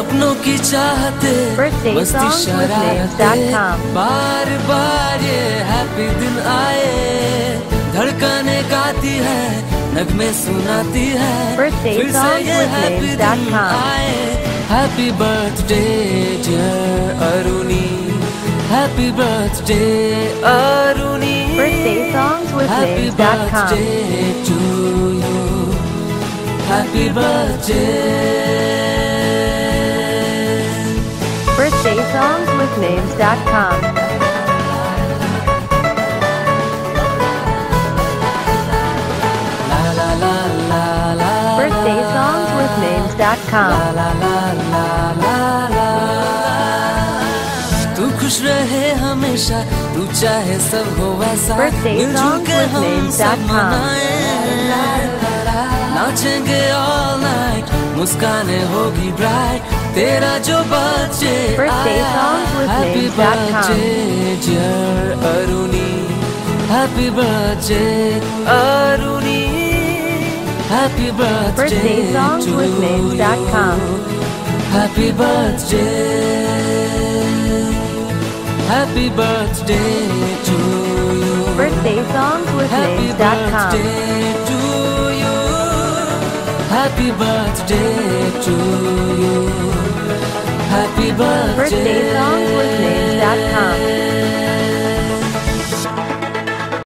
अपनों की चाहते मस्ती बार बार ये हैप्पी दिन आए धड़काने गाती है नगमे सुनाती है। फिर से ये हैप्पी दिन आए। हैप्पी बर्थडे जर Aruni happy birthday Aruni happy birthday to you happy birthday la तू खुश रहे हमेशा तू चाहे सब हो वैसा। Birthday मिलजुल के हम सब मनाएँ। नाचेंगे all night मुस्काने होगी bright तेरा जो बच्चे Birthday songs with happy names dot com. Birthday dear Aruni happy birthday Aruni happy birthday BirthdaySongsWithNames.com. Happy birthday Happy birthday to you Happy BirthdaySongsWithNames.com. birthday to you Happy birthday BirthdaySongsWithNames.com.